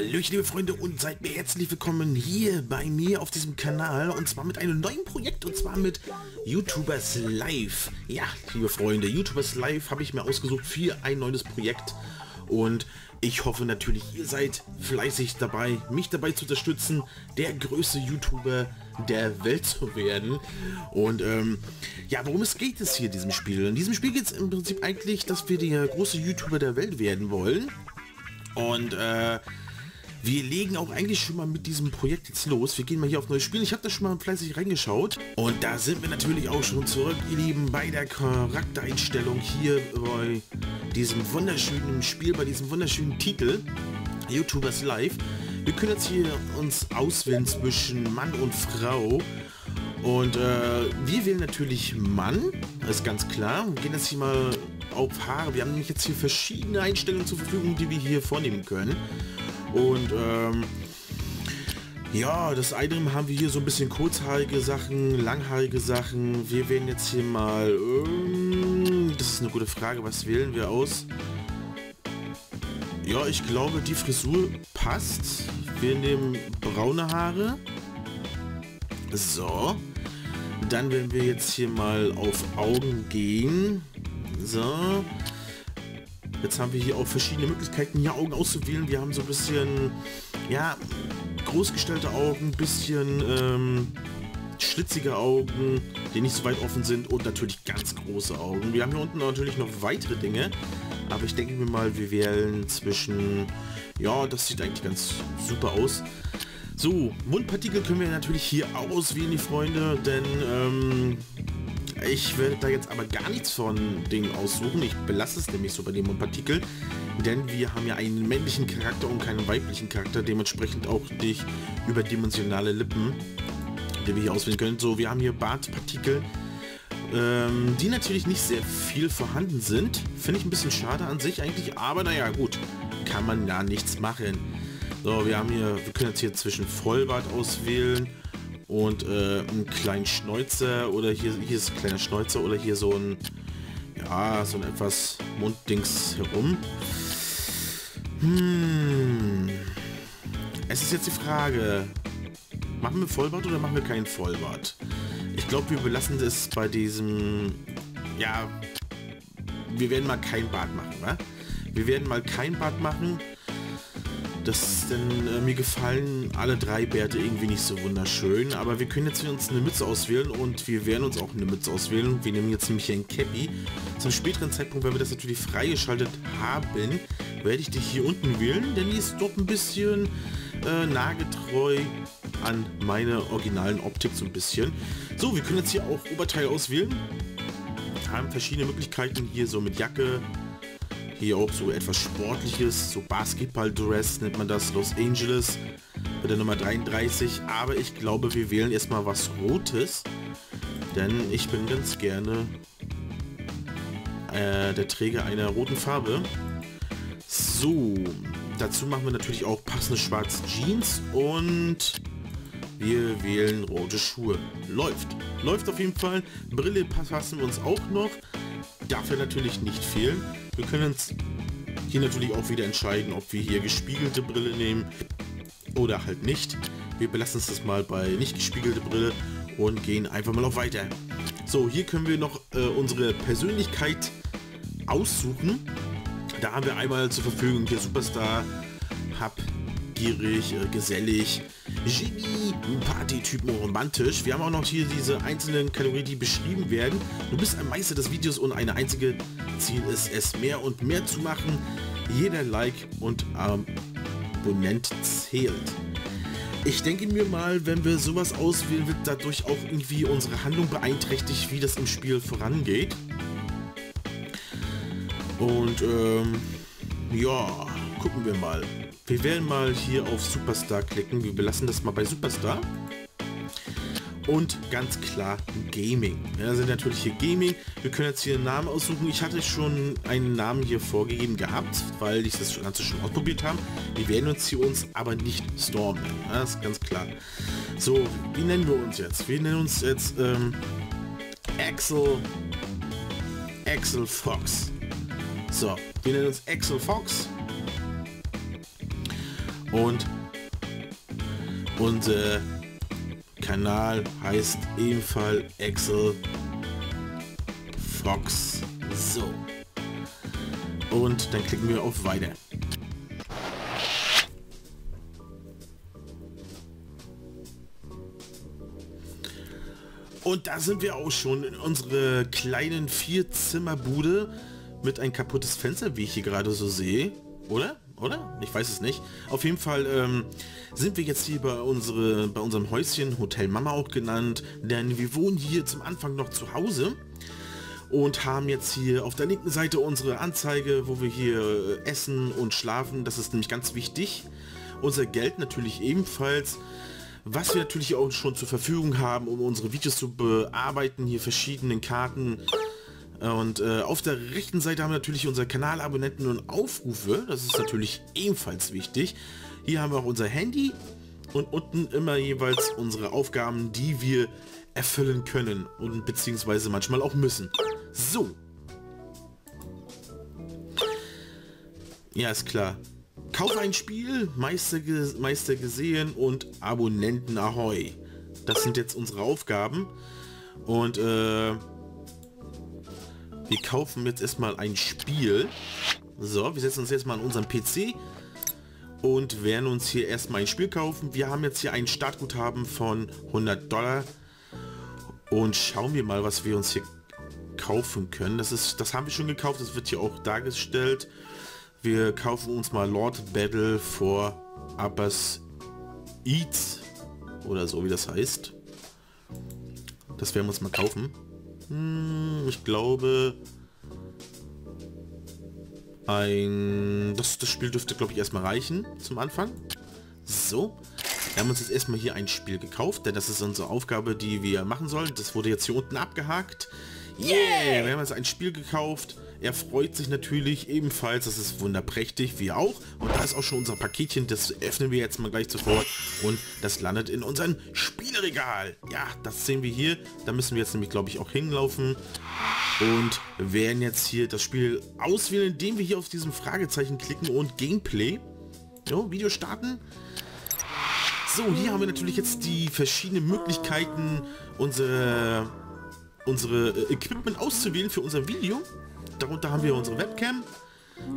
Hallöchen liebe Freunde und seid mir herzlich willkommen hier bei mir auf diesem Kanal und zwar mit einem neuen Projekt und zwar mit YouTubers Live. Ja, liebe Freunde, YouTubers Live habe ich mir ausgesucht für ein neues Projekt und ich hoffe natürlich, ihr seid fleißig dabei, mich dabei zu unterstützen, der größte YouTuber der Welt zu werden. Und ähm, ja, worum es geht es hier in diesem Spiel? In diesem Spiel geht es im Prinzip eigentlich, dass wir der große YouTuber der Welt werden wollen. Und äh, wir legen auch eigentlich schon mal mit diesem Projekt jetzt los. Wir gehen mal hier auf neues Spiel. Ich habe da schon mal fleißig reingeschaut. Und da sind wir natürlich auch schon zurück, ihr Lieben, bei der Charaktereinstellung hier bei diesem wunderschönen Spiel, bei diesem wunderschönen Titel. YouTubers Live. Wir können jetzt hier uns auswählen zwischen Mann und Frau. Und äh, wir wählen natürlich Mann, das ist ganz klar. Wir gehen jetzt hier mal auf Haare. Wir haben nämlich jetzt hier verschiedene Einstellungen zur Verfügung, die wir hier vornehmen können. Und ähm, ja, das eine haben wir hier so ein bisschen kurzhaarige Sachen, langhaarige Sachen. Wir wählen jetzt hier mal... Ähm, das ist eine gute Frage. Was wählen wir aus? Ja, ich glaube, die Frisur passt. Wir nehmen braune Haare. So. Dann werden wir jetzt hier mal auf Augen gehen. So. Jetzt haben wir hier auch verschiedene Möglichkeiten, hier Augen auszuwählen. Wir haben so ein bisschen, ja, großgestellte Augen, ein bisschen ähm, schlitzige Augen, die nicht so weit offen sind und natürlich ganz große Augen. Wir haben hier unten natürlich noch weitere Dinge, aber ich denke mir mal, wir wählen zwischen, ja, das sieht eigentlich ganz super aus. So, Mundpartikel können wir natürlich hier auswählen, die Freunde, denn ähm, ich werde da jetzt aber gar nichts von Dingen aussuchen. Ich belasse es nämlich so bei dem Partikel. Denn wir haben ja einen männlichen Charakter und keinen weiblichen Charakter. Dementsprechend auch nicht überdimensionale Lippen, die wir hier auswählen können. So, wir haben hier Bartpartikel, ähm, die natürlich nicht sehr viel vorhanden sind. Finde ich ein bisschen schade an sich eigentlich. Aber naja, gut. Kann man da nichts machen. So, wir haben hier, wir können jetzt hier zwischen Vollbart auswählen und äh, einen kleinen Schnäuzer oder hier, hier ist ein kleiner Schnäuzer oder hier so ein, ja, so ein etwas Munddings herum. Hm. Es ist jetzt die Frage, machen wir Vollbart oder machen wir keinen Vollbart? Ich glaube, wir belassen es bei diesem, ja, wir werden mal kein Bart machen, wa? Wir werden mal kein Bart machen das denn äh, mir gefallen alle drei Bärte irgendwie nicht so wunderschön, aber wir können jetzt uns eine Mütze auswählen und wir werden uns auch eine Mütze auswählen. Wir nehmen jetzt nämlich ein Cappy. Zum späteren Zeitpunkt, wenn wir das natürlich freigeschaltet haben, werde ich dich hier unten wählen, denn die ist doch ein bisschen äh, nahegetreu an meine originalen Optik so ein bisschen. So, wir können jetzt hier auch Oberteil auswählen. Haben verschiedene Möglichkeiten hier so mit Jacke, hier auch so etwas Sportliches, so Basketball-Dress nennt man das, Los Angeles mit der Nummer 33. Aber ich glaube, wir wählen erstmal was Rotes, denn ich bin ganz gerne äh, der Träger einer roten Farbe. So, dazu machen wir natürlich auch passende schwarze Jeans und wir wählen rote Schuhe. Läuft. Läuft auf jeden Fall. Brille passen wir uns auch noch. Darf ja natürlich nicht fehlen. Wir können uns hier natürlich auch wieder entscheiden, ob wir hier gespiegelte Brille nehmen oder halt nicht. Wir belassen es das mal bei nicht gespiegelte Brille und gehen einfach mal auf weiter. So, hier können wir noch äh, unsere Persönlichkeit aussuchen. Da haben wir einmal zur Verfügung hier Superstar, habgierig, äh, gesellig, Genie, Partytypen romantisch. Wir haben auch noch hier diese einzelnen Kategorien, die beschrieben werden. Du bist ein Meister des Videos und eine einzige Ziel ist es, mehr und mehr zu machen. Jeder Like und Abonnent zählt. Ich denke mir mal, wenn wir sowas auswählen, wird dadurch auch irgendwie unsere Handlung beeinträchtigt, wie das im Spiel vorangeht. Und ähm, Ja, gucken wir mal. Wir werden mal hier auf Superstar klicken. Wir belassen das mal bei Superstar. Und ganz klar Gaming. Ja, sind natürlich hier Gaming. Wir können jetzt hier einen Namen aussuchen. Ich hatte schon einen Namen hier vorgegeben gehabt, weil ich das Ganze schon ausprobiert habe. Wir werden uns hier uns aber nicht Storm nennen. Ja, das ist ganz klar. So, wie nennen wir uns jetzt? Wir nennen uns jetzt ähm, Axel Axel Fox. So, wir nennen uns Axel Fox. Und unser Kanal heißt ebenfalls Axel Fox. So. Und dann klicken wir auf Weiter. Und da sind wir auch schon in unsere kleinen Vier-Zimmer-Bude mit ein kaputtes Fenster, wie ich hier gerade so sehe. Oder? Oder? Ich weiß es nicht. Auf jeden Fall ähm, sind wir jetzt hier bei, unsere, bei unserem Häuschen, Hotel Mama auch genannt, denn wir wohnen hier zum Anfang noch zu Hause und haben jetzt hier auf der linken Seite unsere Anzeige, wo wir hier äh, essen und schlafen. Das ist nämlich ganz wichtig. Unser Geld natürlich ebenfalls was wir natürlich auch schon zur Verfügung haben, um unsere Videos zu bearbeiten, hier verschiedene Karten. Und äh, auf der rechten Seite haben wir natürlich unsere Kanalabonnenten und Aufrufe. Das ist natürlich ebenfalls wichtig. Hier haben wir auch unser Handy und unten immer jeweils unsere Aufgaben, die wir erfüllen können und beziehungsweise manchmal auch müssen. So. Ja, ist klar. Kauf ein Spiel, Meister, Meister gesehen und Abonnenten Ahoi. Das sind jetzt unsere Aufgaben. Und äh, wir kaufen jetzt erstmal ein Spiel. So, wir setzen uns jetzt mal an unseren PC und werden uns hier erstmal ein Spiel kaufen. Wir haben jetzt hier ein Startguthaben von 100 Dollar und schauen wir mal, was wir uns hier kaufen können. Das ist, das haben wir schon gekauft. Das wird hier auch dargestellt. Wir kaufen uns mal Lord Battle for Abbas Eats oder so wie das heißt. Das werden wir uns mal kaufen. Hm, ich glaube ein das, das Spiel dürfte glaube ich erstmal reichen zum Anfang. So. Wir haben uns jetzt erstmal hier ein Spiel gekauft, denn das ist unsere Aufgabe, die wir machen sollen. Das wurde jetzt hier unten abgehakt. Yeah! Wir haben jetzt ein Spiel gekauft. Er freut sich natürlich ebenfalls, das ist wunderprächtig, wie auch. Und da ist auch schon unser Paketchen, das öffnen wir jetzt mal gleich sofort. Und das landet in unserem Spielregal. Ja, das sehen wir hier. Da müssen wir jetzt nämlich, glaube ich, auch hinlaufen. Und werden jetzt hier das Spiel auswählen, indem wir hier auf diesem Fragezeichen klicken und Gameplay. So, Video starten. So, hier haben wir natürlich jetzt die verschiedenen Möglichkeiten, unsere, unsere äh, Equipment auszuwählen für unser Video darunter haben wir unsere Webcam.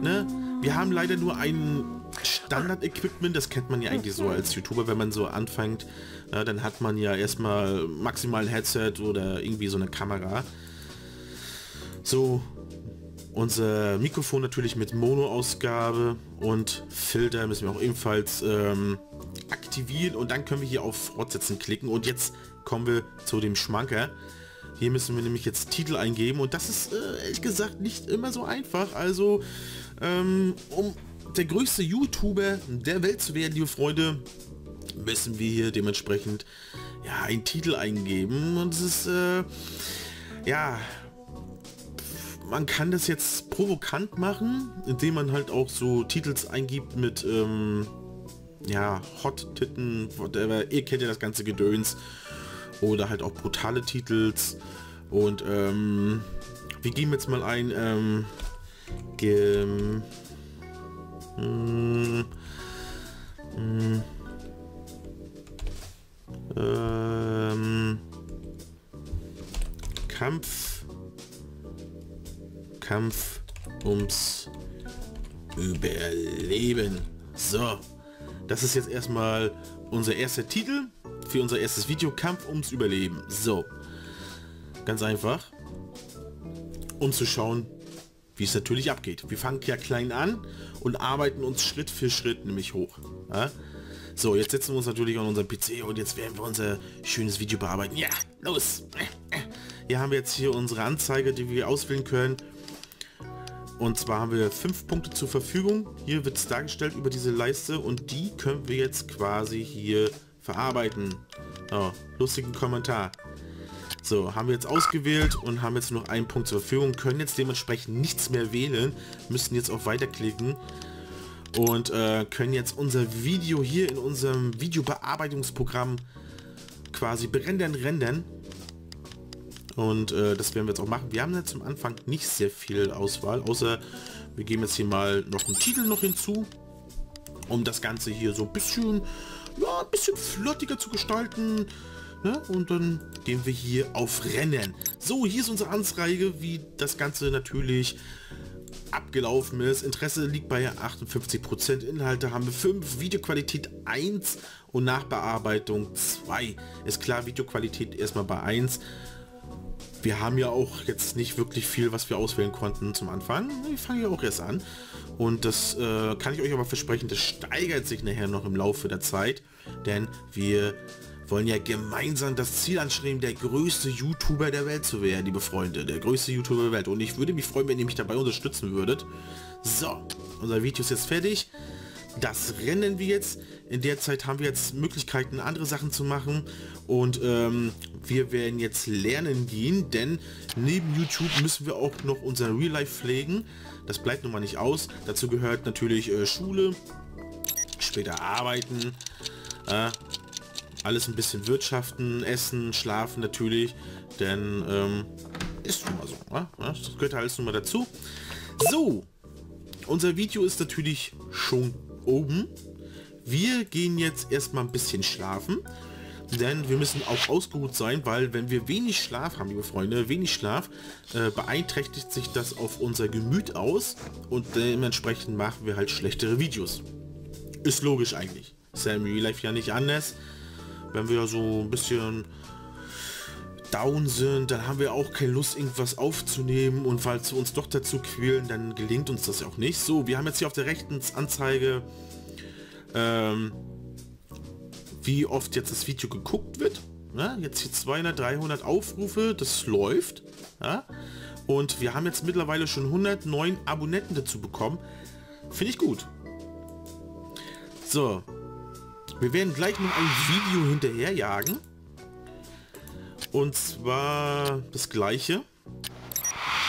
Ne? Wir haben leider nur ein Standard-Equipment, das kennt man ja eigentlich so als YouTuber, wenn man so anfängt. Na, dann hat man ja erstmal maximal ein Headset oder irgendwie so eine Kamera. So, unser Mikrofon natürlich mit Mono-Ausgabe und Filter müssen wir auch ebenfalls ähm, aktivieren und dann können wir hier auf Fortsetzen klicken und jetzt kommen wir zu dem Schmanker. Hier müssen wir nämlich jetzt Titel eingeben und das ist äh, ehrlich gesagt nicht immer so einfach. Also ähm, um der größte YouTuber der Welt zu werden, liebe Freunde, müssen wir hier dementsprechend ja einen Titel eingeben und es ist äh, ja man kann das jetzt provokant machen, indem man halt auch so Titels eingibt mit ähm, ja Hot Titten, whatever. Ihr kennt ja das ganze Gedöns oder halt auch brutale Titels. Und ähm, wir gehen jetzt mal ein ähm, ge, mm, mm, ähm, Kampf Kampf ums Überleben. So, das ist jetzt erstmal unser erster Titel für unser erstes Video, Kampf ums Überleben. So, ganz einfach, um zu schauen, wie es natürlich abgeht. Wir fangen ja klein an und arbeiten uns Schritt für Schritt nämlich hoch. Ja? So, jetzt setzen wir uns natürlich an unseren PC und jetzt werden wir unser schönes Video bearbeiten. Ja, los! Hier haben wir jetzt hier unsere Anzeige, die wir auswählen können. Und zwar haben wir fünf Punkte zur Verfügung. Hier wird es dargestellt über diese Leiste und die können wir jetzt quasi hier verarbeiten. Oh, lustigen Kommentar. So, haben wir jetzt ausgewählt und haben jetzt noch einen Punkt zur Verfügung, können jetzt dementsprechend nichts mehr wählen, müssen jetzt auf Weiterklicken und äh, können jetzt unser Video hier in unserem Videobearbeitungsprogramm quasi berendern, rendern. Und äh, das werden wir jetzt auch machen. Wir haben jetzt am Anfang nicht sehr viel Auswahl, außer wir geben jetzt hier mal noch einen Titel noch hinzu, um das Ganze hier so ein bisschen, ja, ein bisschen flottiger zu gestalten. Ne? Und dann gehen wir hier auf Rennen. So, hier ist unsere Anzeige, wie das Ganze natürlich abgelaufen ist. Interesse liegt bei 58%, Inhalte haben wir 5, Videoqualität 1 und Nachbearbeitung 2. Ist klar, Videoqualität erstmal bei 1. Wir haben ja auch jetzt nicht wirklich viel, was wir auswählen konnten zum Anfang. Ich fange ja auch erst an. Und das äh, kann ich euch aber versprechen, das steigert sich nachher noch im Laufe der Zeit. Denn wir wollen ja gemeinsam das Ziel anstreben, der größte YouTuber der Welt zu werden, liebe Freunde. Der größte YouTuber der Welt. Und ich würde mich freuen, wenn ihr mich dabei unterstützen würdet. So, unser Video ist jetzt fertig. Das rennen wir jetzt. In der Zeit haben wir jetzt Möglichkeiten, andere Sachen zu machen. Und ähm, wir werden jetzt lernen gehen, denn neben YouTube müssen wir auch noch unser Real Life pflegen. Das bleibt nun mal nicht aus. Dazu gehört natürlich äh, Schule, später arbeiten, äh, alles ein bisschen wirtschaften, essen, schlafen natürlich, denn ähm, ist nun mal so. Ne? Das gehört alles nun mal dazu. So, unser Video ist natürlich schon oben. Wir gehen jetzt erstmal ein bisschen schlafen, denn wir müssen auch ausgeruht sein, weil wenn wir wenig Schlaf haben, liebe Freunde, wenig Schlaf, äh, beeinträchtigt sich das auf unser Gemüt aus und dementsprechend machen wir halt schlechtere Videos. Ist logisch eigentlich. Im Real Life ja nicht anders wenn wir so ein bisschen down sind, dann haben wir auch keine Lust, irgendwas aufzunehmen und falls wir uns doch dazu quälen, dann gelingt uns das ja auch nicht. So, wir haben jetzt hier auf der rechten Anzeige, ähm, wie oft jetzt das Video geguckt wird. Ja, jetzt hier 200, 300 Aufrufe, das läuft. Ja? Und wir haben jetzt mittlerweile schon 109 Abonnenten dazu bekommen. Finde ich gut. So, wir werden gleich noch ein Video hinterherjagen. Und zwar das gleiche.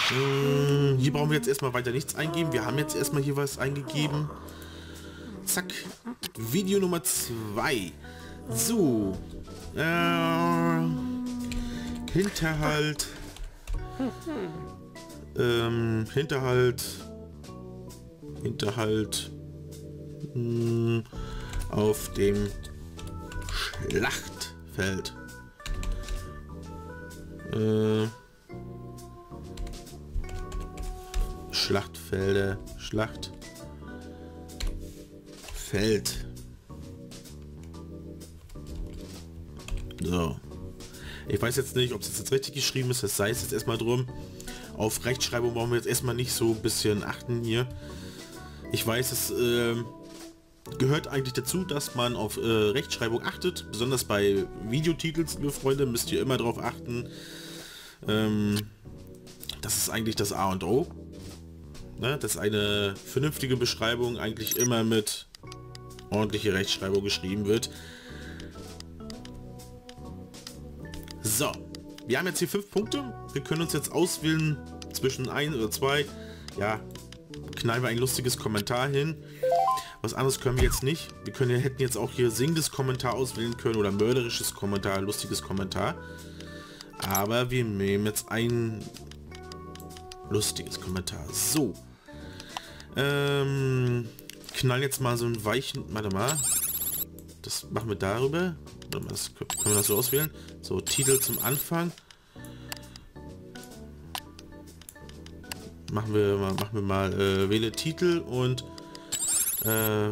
Hm, hier brauchen wir jetzt erstmal weiter nichts eingeben. Wir haben jetzt erstmal hier was eingegeben. Zack. Video Nummer 2. So. Äh, Hinterhalt. Ähm, Hinterhalt. Hinterhalt. Hm, auf dem Schlachtfeld. Äh, Schlachtfelder, Schlachtfeld. So. Ich weiß jetzt nicht, ob es jetzt richtig geschrieben ist, das sei es jetzt erstmal drum. Auf Rechtschreibung wollen wir jetzt erstmal nicht so ein bisschen achten hier. Ich weiß, es äh, gehört eigentlich dazu, dass man auf äh, Rechtschreibung achtet. Besonders bei Videotitels, liebe Freunde, müsst ihr immer darauf achten. Ähm, das ist eigentlich das A und O. Ne? Dass eine vernünftige Beschreibung eigentlich immer mit ordentliche Rechtschreibung geschrieben wird. So, wir haben jetzt hier fünf Punkte. Wir können uns jetzt auswählen zwischen ein oder zwei. Ja, knallen wir ein lustiges Kommentar hin. Was anderes können wir jetzt nicht. Wir können, hätten jetzt auch hier singendes Kommentar auswählen können oder mörderisches Kommentar, lustiges Kommentar. Aber wir nehmen jetzt ein lustiges Kommentar. So. Ähm, knallen jetzt mal so einen weichen... Warte mal. Das machen wir darüber. Das, können wir das so auswählen? So, Titel zum Anfang. Machen wir mal, machen wir mal äh, wähle Titel und äh,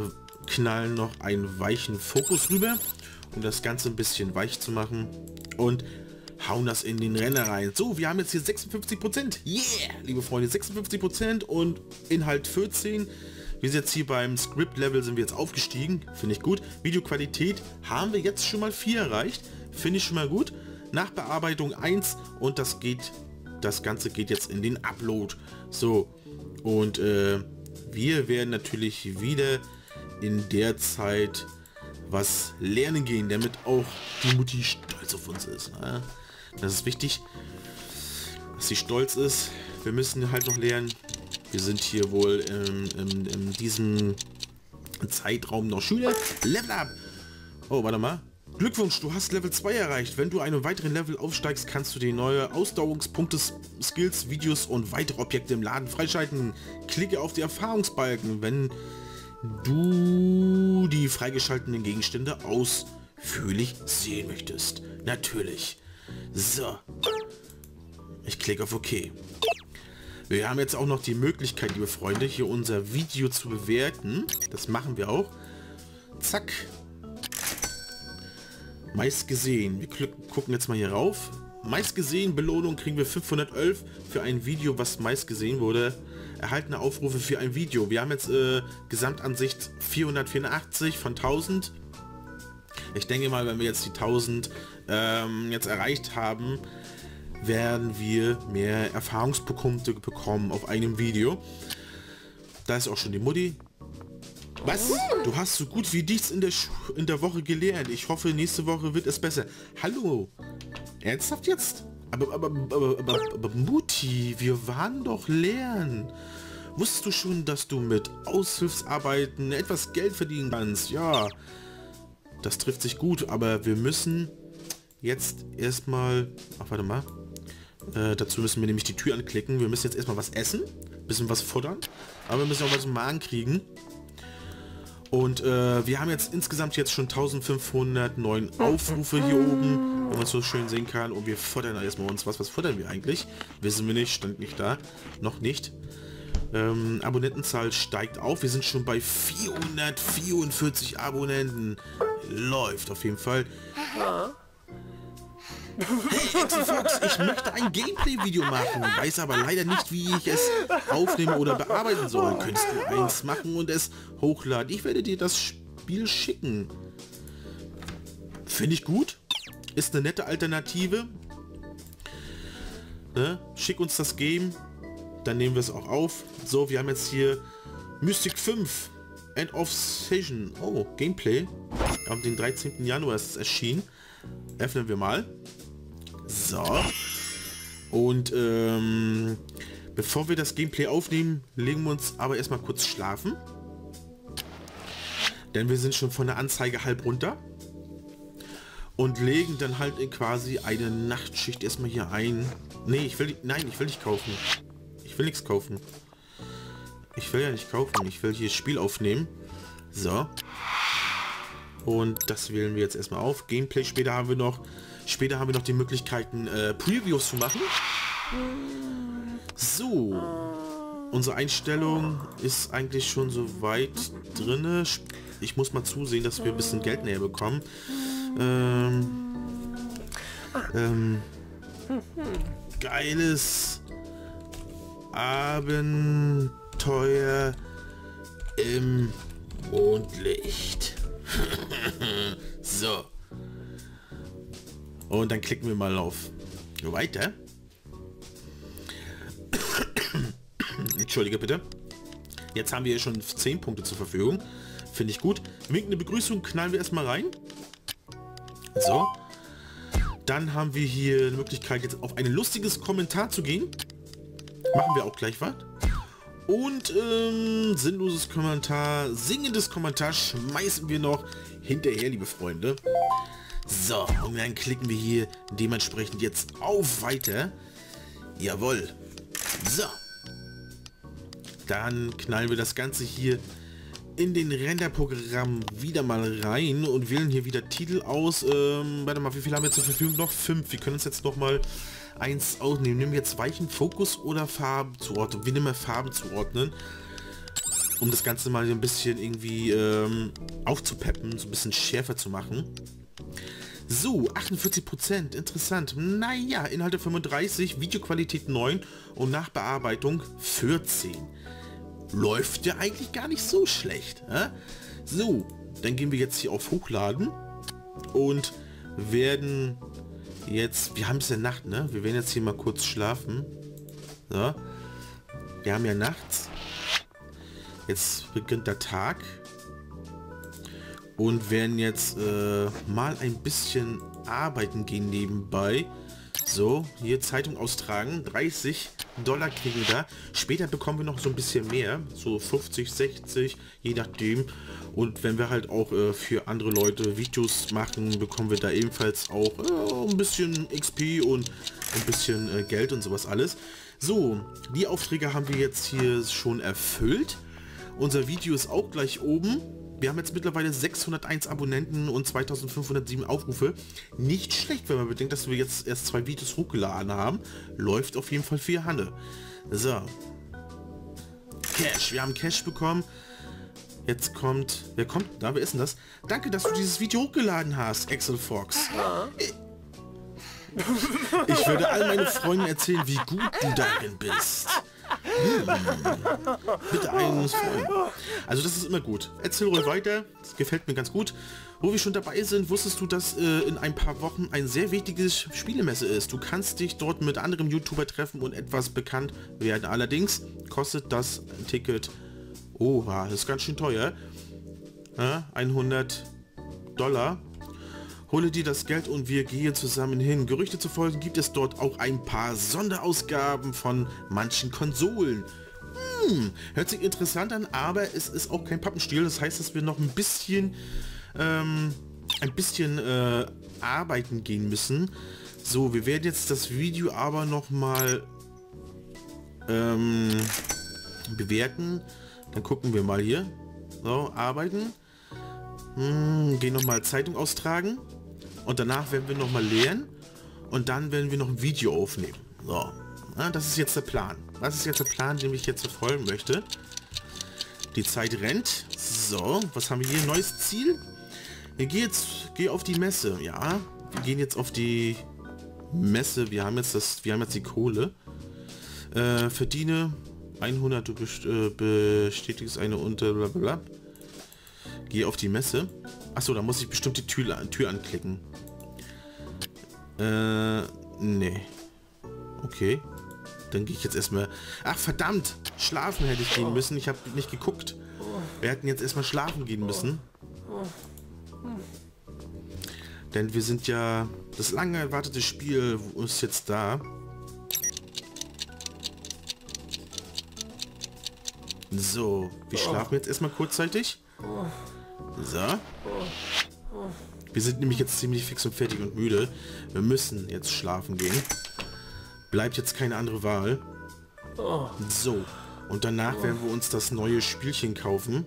knallen noch einen weichen Fokus rüber, um das Ganze ein bisschen weich zu machen und hauen das in den Renner rein. So, wir haben jetzt hier 56 Prozent. Yeah, liebe Freunde, 56 Prozent und Inhalt 14. Wir sind jetzt hier beim Script-Level sind wir jetzt aufgestiegen. Finde ich gut. Videoqualität haben wir jetzt schon mal 4 erreicht. Finde ich schon mal gut. Nachbearbeitung 1 und das geht das Ganze geht jetzt in den Upload. So, und äh, wir werden natürlich wieder in der Zeit was lernen gehen, damit auch die Mutti stolz auf uns ist. Ne? Das ist wichtig, dass sie stolz ist. Wir müssen halt noch lernen. Wir sind hier wohl in, in, in diesem Zeitraum noch Schüler. Level up! Oh, warte mal. Glückwunsch, du hast Level 2 erreicht. Wenn du einen weiteren Level aufsteigst, kannst du die neue Ausdauerungspunkte, Skills, Videos und weitere Objekte im Laden freischalten. Klicke auf die Erfahrungsbalken, wenn du die freigeschalteten Gegenstände ausführlich sehen möchtest. Natürlich. So. Ich klicke auf OK. Wir haben jetzt auch noch die Möglichkeit, liebe Freunde, hier unser Video zu bewerten. Das machen wir auch. Zack. Meist gesehen. Wir gucken jetzt mal hier rauf. Meist gesehen Belohnung kriegen wir 511 für ein Video, was meist gesehen wurde. Erhaltene Aufrufe für ein Video. Wir haben jetzt äh, Gesamtansicht 484 von 1000. Ich denke mal, wenn wir jetzt die 1000 ähm, jetzt erreicht haben, werden wir mehr Erfahrungspunkte bekommen auf einem Video. Da ist auch schon die Mutti. Was? Du hast so gut wie nichts in der, Sch in der Woche gelernt. Ich hoffe, nächste Woche wird es besser. Hallo? Ernsthaft jetzt? Aber, aber, aber, aber, aber Mutti, wir waren doch lernen. Wusstest du schon, dass du mit Aushilfsarbeiten etwas Geld verdienen kannst? Ja, das trifft sich gut, aber wir müssen jetzt erstmal... Ach, warte mal. Äh, dazu müssen wir nämlich die Tür anklicken. Wir müssen jetzt erstmal was essen, bisschen was futtern, aber wir müssen auch was im Magen kriegen. Und äh, wir haben jetzt insgesamt jetzt schon 1509 Aufrufe hier oben, wenn man so schön sehen kann. Und wir futtern erstmal uns was. Was futtern wir eigentlich? Wissen wir nicht, stand nicht da. Noch nicht. Ähm, Abonnentenzahl steigt auf. Wir sind schon bei 444 Abonnenten. Läuft auf jeden Fall. Fox, ich möchte ein Gameplay-Video machen, weiß aber leider nicht, wie ich es aufnehmen oder bearbeiten soll. Könntest du eins machen und es hochladen? Ich werde dir das Spiel schicken. Finde ich gut. Ist eine nette Alternative. Ne? Schick uns das Game. Dann nehmen wir es auch auf. So, wir haben jetzt hier Mystic 5. End of Session. Oh, Gameplay. Am den 13. Januar ist es erschienen. Öffnen wir mal. So. Und ähm, bevor wir das Gameplay aufnehmen, legen wir uns aber erstmal kurz schlafen. Denn wir sind schon von der Anzeige halb runter. Und legen dann halt quasi eine Nachtschicht erstmal hier ein. Nee, ich will nein, ich will nicht kaufen. Ich will nichts kaufen. Ich will ja nicht kaufen. Ich will hier Spiel aufnehmen. So. Und das wählen wir jetzt erstmal auf. Gameplay später haben wir noch Später haben wir noch die Möglichkeiten, äh, Previews zu machen. So. Unsere Einstellung ist eigentlich schon so weit drinne. Ich muss mal zusehen, dass wir ein bisschen Geld näher bekommen. Ähm, ähm, geiles Abenteuer im Mondlicht. so. Und dann klicken wir mal auf weiter. Entschuldige bitte. Jetzt haben wir schon 10 Punkte zur Verfügung. Finde ich gut. Winkende Begrüßung knallen wir erstmal rein. So. Dann haben wir hier eine Möglichkeit, jetzt auf ein lustiges Kommentar zu gehen. Machen wir auch gleich was. Und ähm, sinnloses Kommentar, singendes Kommentar schmeißen wir noch hinterher, liebe Freunde. So, und dann klicken wir hier dementsprechend jetzt auf Weiter. Jawohl. So. Dann knallen wir das Ganze hier in den Renderprogramm wieder mal rein und wählen hier wieder Titel aus. Ähm, warte mal, wie viel haben wir zur Verfügung noch? Fünf. Wir können uns jetzt noch mal eins ausnehmen. Nehmen wir jetzt Weichen, Fokus oder Farben zuordnen. Wir nehmen Farben zuordnen, um das Ganze mal ein bisschen irgendwie ähm, aufzupeppen, so ein bisschen schärfer zu machen. So, 48%, interessant. Naja, Inhalte 35, Videoqualität 9 und Nachbearbeitung 14. Läuft ja eigentlich gar nicht so schlecht. Äh? So, dann gehen wir jetzt hier auf Hochladen und werden Jetzt, wir haben es ja Nacht, ne? Wir werden jetzt hier mal kurz schlafen. So. Wir haben ja nachts. Jetzt beginnt der Tag. Und werden jetzt äh, mal ein bisschen arbeiten gehen nebenbei. So, hier Zeitung austragen. 30 Dollar kriegen wir da. Später bekommen wir noch so ein bisschen mehr. So 50, 60, je nachdem. Und wenn wir halt auch äh, für andere Leute Videos machen, bekommen wir da ebenfalls auch äh, ein bisschen XP und ein bisschen äh, Geld und sowas alles. So, die Aufträge haben wir jetzt hier schon erfüllt. Unser Video ist auch gleich oben. Wir haben jetzt mittlerweile 601 Abonnenten und 2507 Aufrufe. Nicht schlecht, wenn man bedenkt, dass wir jetzt erst zwei Videos hochgeladen haben. Läuft auf jeden Fall für Hanne. So. Cash. Wir haben Cash bekommen. Jetzt kommt... Wer kommt da? Wer ist denn das? Danke, dass du dieses Video hochgeladen hast, Axel Fox. Ich, ich würde all meine Freunden erzählen, wie gut du darin bist. Bitte einen. Also das ist immer gut. Erzähl ruhig weiter. Das gefällt mir ganz gut. Wo wir schon dabei sind, wusstest du, dass äh, in ein paar Wochen ein sehr wichtiges Spielemesse ist. Du kannst dich dort mit anderen YouTuber treffen und etwas bekannt werden. Allerdings kostet das Ticket... Oha, das ist ganz schön teuer. Ja, 100 Dollar. Hole dir das Geld und wir gehen zusammen hin. Gerüchte zufolge gibt es dort auch ein paar Sonderausgaben von manchen Konsolen. Hm, hört sich interessant an, aber es ist auch kein Pappenstiel. Das heißt, dass wir noch ein bisschen, ähm, ein bisschen äh, arbeiten gehen müssen. So, wir werden jetzt das Video aber noch mal ähm, bewerten. Dann gucken wir mal hier. So, arbeiten. Hm, gehen noch mal Zeitung austragen. Und danach werden wir noch mal leeren. Und dann werden wir noch ein Video aufnehmen. So. Ja, das ist jetzt der Plan. Das ist jetzt der Plan, den ich jetzt verfolgen möchte. Die Zeit rennt. So, was haben wir hier? Neues Ziel. Wir gehen jetzt geh auf die Messe. Ja, wir gehen jetzt auf die Messe. Wir haben jetzt das, wir haben jetzt die Kohle. Äh, verdiene 100, du äh, bestätigst eine unter bla bla. Gehe auf die Messe. Achso, da muss ich bestimmt die Tür, Tür anklicken. Äh, nee. Okay. Dann gehe ich jetzt erstmal... Ach, verdammt! Schlafen hätte ich gehen müssen. Ich habe nicht geguckt. Wir hätten jetzt erstmal schlafen gehen müssen. Denn wir sind ja... Das lange erwartete Spiel ist jetzt da. So, wir schlafen jetzt erstmal kurzzeitig. So. Wir sind nämlich jetzt ziemlich fix und fertig und müde. Wir müssen jetzt schlafen gehen. Bleibt jetzt keine andere Wahl. So. Und danach werden wir uns das neue Spielchen kaufen.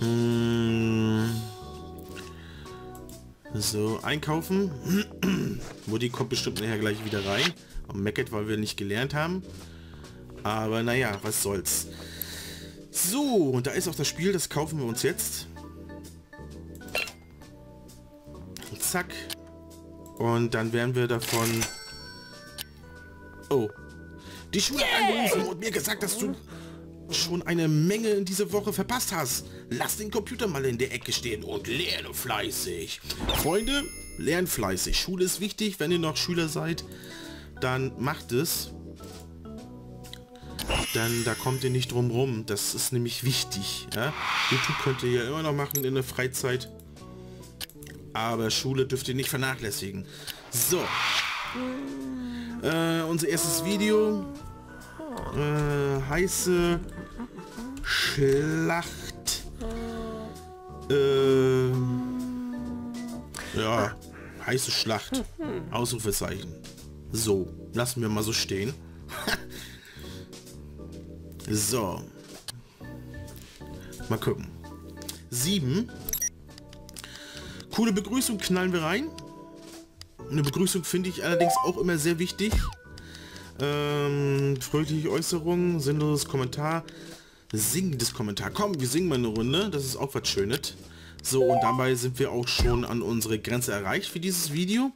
Hm. So, einkaufen. Mutti kommt bestimmt nachher gleich wieder rein. Und meckert, weil wir nicht gelernt haben. Aber naja, was soll's. So, und da ist auch das Spiel, das kaufen wir uns jetzt. Zack. Und dann werden wir davon... Oh. Die Schule angerufen und mir gesagt, dass du schon eine Menge in dieser Woche verpasst hast. Lass den Computer mal in der Ecke stehen und lerne fleißig. Freunde, lernt fleißig. Schule ist wichtig. Wenn ihr noch Schüler seid, dann macht es. Dann da kommt ihr nicht drum rum. Das ist nämlich wichtig. Ja? YouTube könnt ihr ja immer noch machen in der Freizeit. Aber Schule dürft ihr nicht vernachlässigen. So. Äh, unser erstes Video. Äh, heiße Schlacht. Äh, ja, heiße Schlacht. Ausrufezeichen. So, lassen wir mal so stehen. So. Mal gucken. Sieben. Coole Begrüßung knallen wir rein. Eine Begrüßung finde ich allerdings auch immer sehr wichtig. Ähm, fröhliche Äußerungen, sinnloses Kommentar, singendes Kommentar. Komm, wir singen mal eine Runde. Das ist auch was Schönes. So, und dabei sind wir auch schon an unsere Grenze erreicht für dieses Video.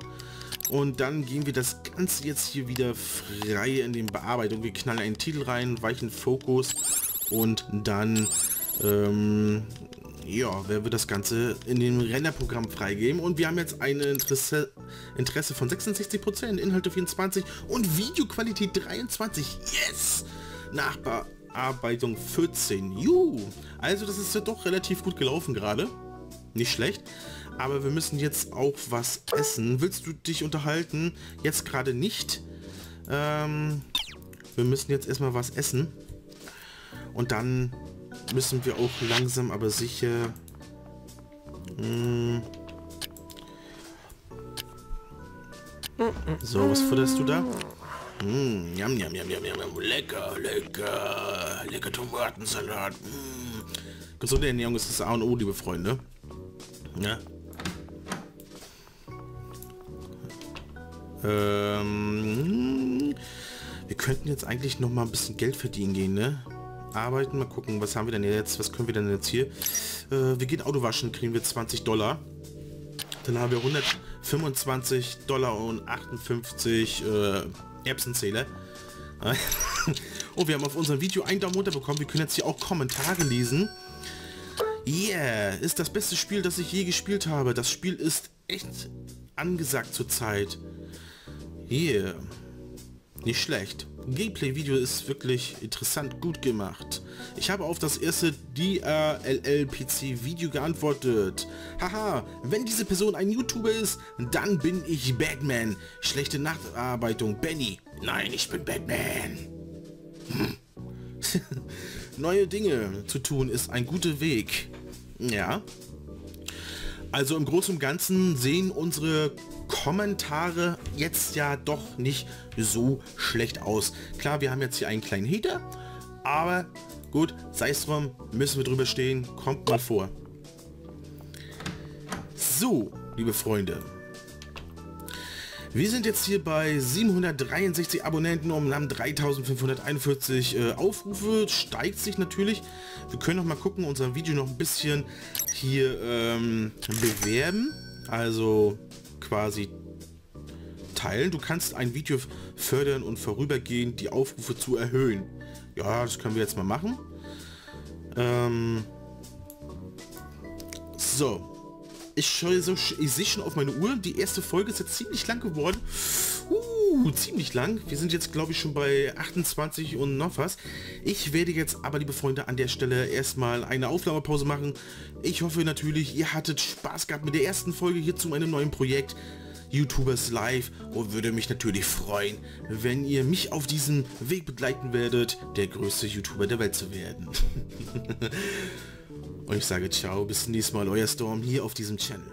Und dann gehen wir das Ganze jetzt hier wieder frei in den Bearbeitung. Wir knallen einen Titel rein, weichen Fokus und dann ähm, ja, wer wird das Ganze in dem Renderprogramm freigeben und wir haben jetzt ein Interesse, Interesse von 66%, Inhalte 24 und Videoqualität 23. Yes! Nachbearbeitung 14. Juhu! Also das ist ja doch relativ gut gelaufen gerade. Nicht schlecht. Aber wir müssen jetzt auch was essen. Willst du dich unterhalten? Jetzt gerade nicht. Ähm, wir müssen jetzt erstmal was essen. Und dann müssen wir auch langsam aber sicher... Mh, hm. so, was futterst du da? Mmh, yum, yum, yum, yum, yum, lecker, lecker, lecker Tomatensalat. Mmh. Gesunde Ernährung ist das A und O, liebe Freunde. Ja. Ähm, wir könnten jetzt eigentlich noch mal ein bisschen Geld verdienen gehen, ne? Arbeiten, mal gucken, was haben wir denn jetzt, was können wir denn jetzt hier? Äh, wir gehen Auto waschen, kriegen wir 20 Dollar. Dann haben wir 125 Dollar und 58 äh, Erbsenzähler. oh, wir haben auf unserem Video einen Daumen runter bekommen. Wir können jetzt hier auch Kommentare lesen. Yeah, ist das beste Spiel, das ich je gespielt habe. Das Spiel ist echt angesagt zurzeit. Yeah. Nicht schlecht. Gameplay-Video ist wirklich interessant gut gemacht. Ich habe auf das erste DRLL-PC-Video geantwortet. Haha, wenn diese Person ein YouTuber ist, dann bin ich Batman. Schlechte Nachtarbeitung, Benny. Nein, ich bin Batman. Hm. Neue Dinge zu tun ist ein guter Weg. Ja. Also im Großen und Ganzen sehen unsere Kommentare jetzt ja doch nicht so schlecht aus. Klar, wir haben jetzt hier einen kleinen Heater, aber gut, sei es drum, müssen wir drüber stehen, kommt mal vor. So, liebe Freunde, wir sind jetzt hier bei 763 Abonnenten und haben 3541 äh, Aufrufe. Steigt sich natürlich. Wir können noch mal gucken, unser Video noch ein bisschen hier ähm, bewerben. Also quasi teilen. Du kannst ein Video fördern und vorübergehend die Aufrufe zu erhöhen. Ja, das können wir jetzt mal machen. Ähm so, ich schaue so, ich sehe schon auf meine Uhr. Die erste Folge ist jetzt ziemlich lang geworden. Uh, ziemlich lang. Wir sind jetzt, glaube ich, schon bei 28 und noch was. Ich werde jetzt aber, liebe Freunde, an der Stelle erstmal eine Aufnahmepause machen. Ich hoffe natürlich, ihr hattet Spaß gehabt mit der ersten Folge hier zu meinem neuen Projekt. YouTubers Live und würde mich natürlich freuen, wenn ihr mich auf diesem Weg begleiten werdet, der größte YouTuber der Welt zu werden. Und ich sage ciao, bis zum nächsten Mal, euer Storm hier auf diesem Channel.